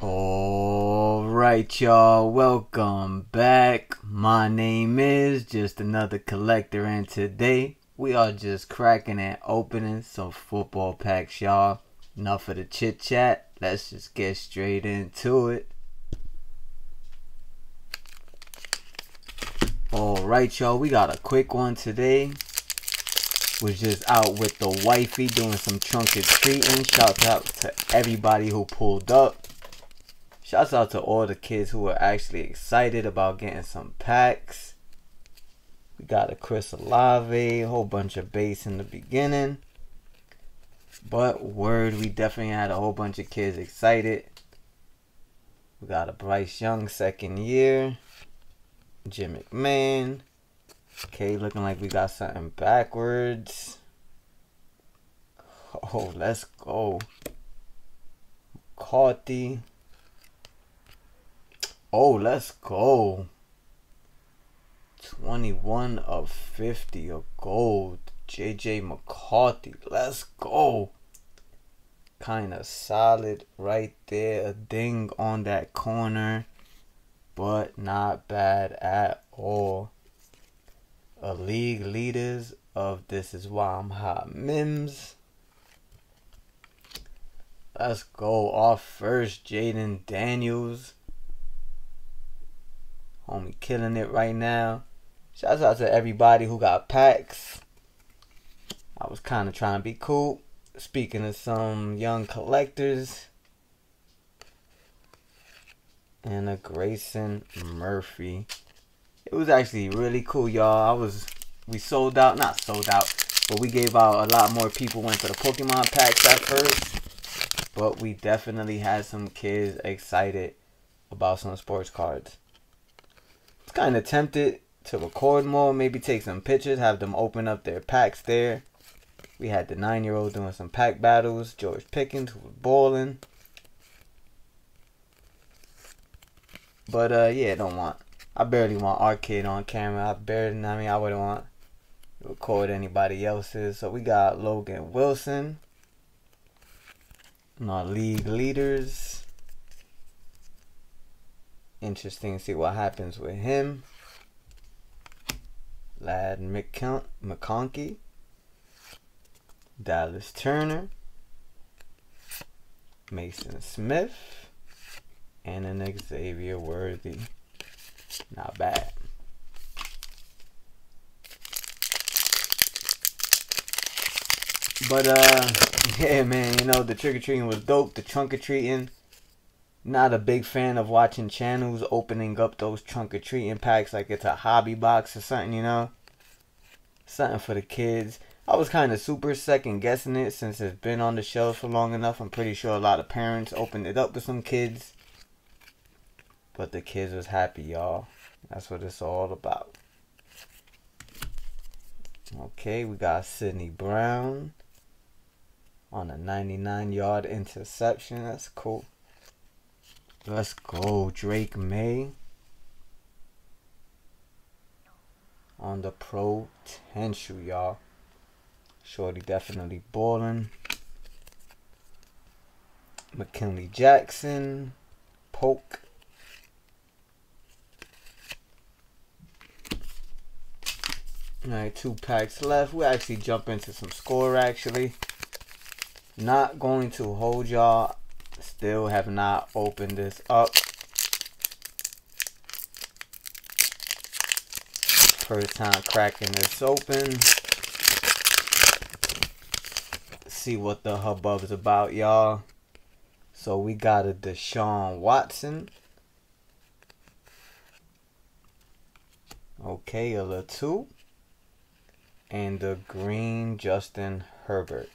Alright, y'all, welcome back. My name is just another collector, and today we are just cracking and opening some football packs, y'all. Enough of the chit chat, let's just get straight into it. Alright, y'all, we got a quick one today. Was just out with the wifey doing some trunk or treating. Shout out to everybody who pulled up. Shouts out to all the kids who were actually excited about getting some packs. We got a Chris Olave, a whole bunch of base in the beginning. But word, we definitely had a whole bunch of kids excited. We got a Bryce Young second year. Jim McMahon. Okay, looking like we got something backwards. Oh, let's go. McCarthy. Oh, let's go. 21 of 50 of gold. JJ McCarthy. Let's go. Kind of solid right there. A ding on that corner. But not bad at all. A league leaders of This Is Why I'm Hot Mims. Let's go off first. Jayden Daniels. Homie killing it right now. Shouts out to everybody who got packs. I was kind of trying to be cool. Speaking of some young collectors. And a Grayson Murphy. It was actually really cool, y'all. I was, we sold out, not sold out, but we gave out a lot more people went for the Pokemon packs at first. But we definitely had some kids excited about some sports cards kind of tempted to record more, maybe take some pictures, have them open up their packs there. We had the nine year old doing some pack battles, George Pickens, was balling. But uh, yeah, don't want. I barely want our kid on camera. I barely, I mean, I wouldn't want to record anybody else's. So we got Logan Wilson, and our league leaders. Interesting to see what happens with him. Ladd McCon- McConkey. Dallas Turner. Mason Smith. And an Xavier Worthy. Not bad. But uh yeah man, you know the trick or treating was dope. The trunk or treating not a big fan of watching channels opening up those trunk or treating packs like it's a hobby box or something, you know? Something for the kids. I was kind of super second guessing it since it's been on the shelves for long enough. I'm pretty sure a lot of parents opened it up with some kids. But the kids was happy, y'all. That's what it's all about. Okay, we got Sydney Brown on a 99 yard interception. That's cool. Let's go, Drake Maye. On the potential, y'all. Shorty definitely balling. McKinley Jackson. Poke. Alright, two packs left. we actually jump into some score actually. Not going to hold y'all Still have not opened this up. First time cracking this open. See what the hubbub is about, y'all. So we got a Deshaun Watson. Okay, a little two. And the green Justin Herbert.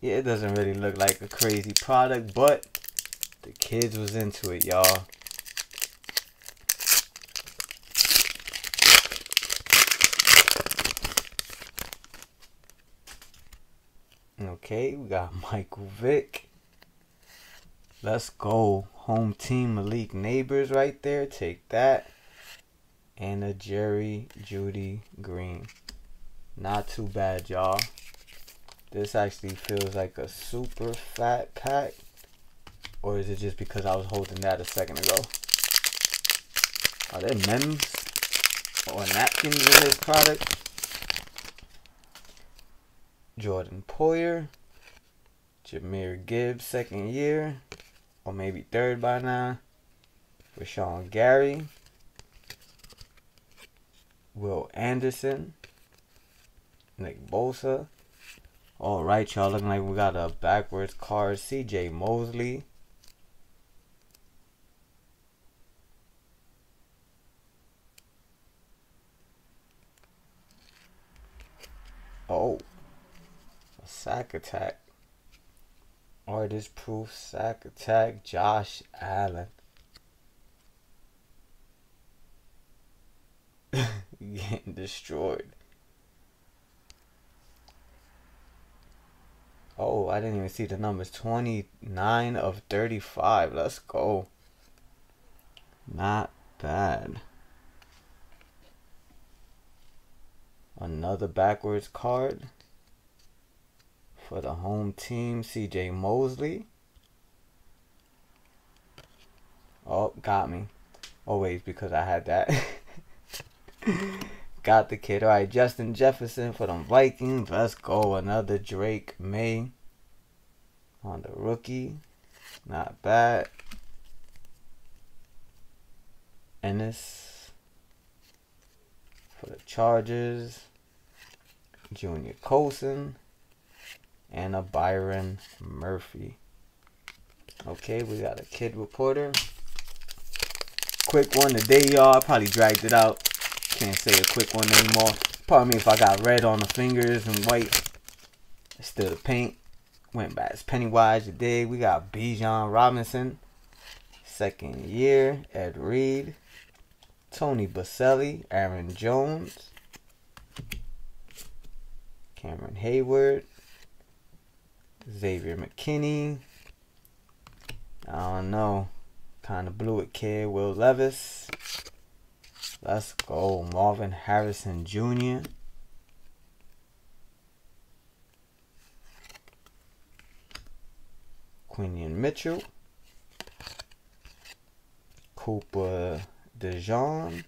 Yeah, it doesn't really look like a crazy product, but the kids was into it, y'all. Okay, we got Michael Vick. Let's go. Home team Malik Nabers right there. Take that. And a Jerry Jeudy Green. Not too bad, y'all. This actually feels like a super fat pack. Or is it just because I was holding that a second ago? Are there mems or napkins in this product? Jordan Poyer. Jahmyr Gibbs, second year. Or maybe third by now. Rashan Gary. Will Anderson. Nick Bosa. Alright, y'all. Looking like we got a backwards card. CJ Mosley. Oh. A sack attack. Artist proof sack attack. Josh Allen. Getting destroyed. Oh, I didn't even see the numbers. 29 of 35. Let's go. Not bad. Another backwards card for the home team, CJ Mosley. Oh, got me. Oh, Always because I had that. got the kid. All right, Justin Jefferson for the Vikings. Let's go. Another Drake Maye on the rookie. Not bad. Ennis for the Chargers. Junior Colson. And a Byron Murphy. Okay, we got a kid reporter. Quick one today, y'all. I probably dragged it out. Can't say a quick one anymore. Pardon me if I got red on the fingers and white. still the paint. Went back as Pennywise today. We got Bijan Robinson. Second year. Ed Reed. Tony Boselli. Aaron Jones. Cameron Heyward. Xavier McKinney. I don't know. Kind of blew it, kid. Will Levis. Let's go. Marvin Harrison Jr. Quinyon Mitchell. Cooper DeJean.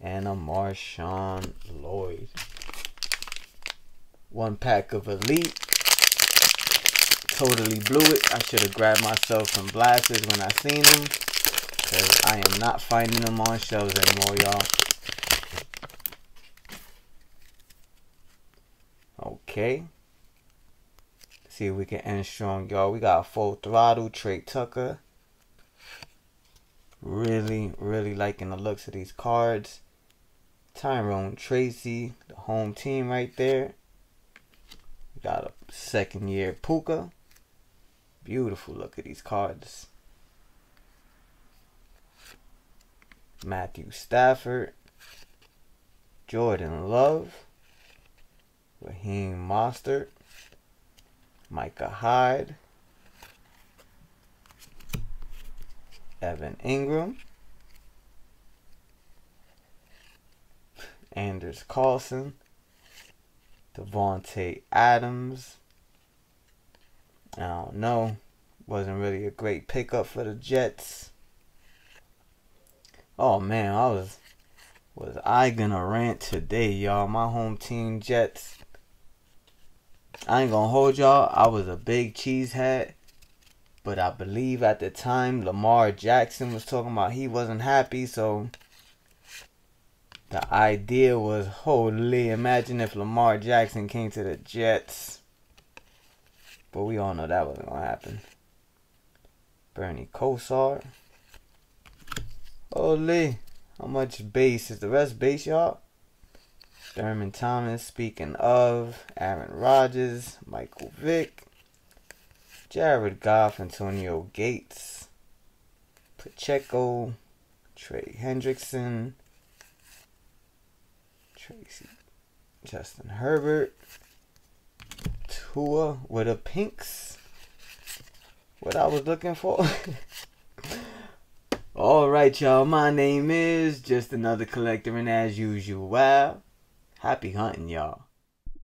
And a Marshawn Lloyd. One pack of Elite. Totally blew it. I should have grabbed myself some blasters when I seen them. Because I am not finding them on shelves anymore, y'all. Okay. See if we can end strong, y'all. We got full throttle, Tre Tucker. Really, really liking the looks of these cards. Tyrone Tracy, the home team right there. We got a second year Puka. Beautiful look at these cards. Matthew Stafford, Jordan Love, Raheem Mostert, Micah Hyde, Evan Engram, Anders Carlson, Davante Adams. I don't know. Wasn't really a great pickup for the Jets. Oh man, I was was I gonna rant today, y'all? My home team Jets. I ain't gonna hold y'all. I was a big cheese cheesehead, but I believe at the time Lamar Jackson was talking about he wasn't happy, so the idea was holy. Imagine if Lamar Jackson came to the Jets. But we all know that wasn't gonna happen. Bernie Kosar. Holy. How much base is the rest base, y'all? Thurman Thomas, speaking of, Aaron Rodgers, Michael Vick, Jared Goff, Antonio Gates, Pacheco, Trey Hendrickson, Tracy, Justin Herbert, Tua with a pinks. What I was looking for. Alright, y'all. My name is just another collector, and as usual, well, happy hunting, y'all.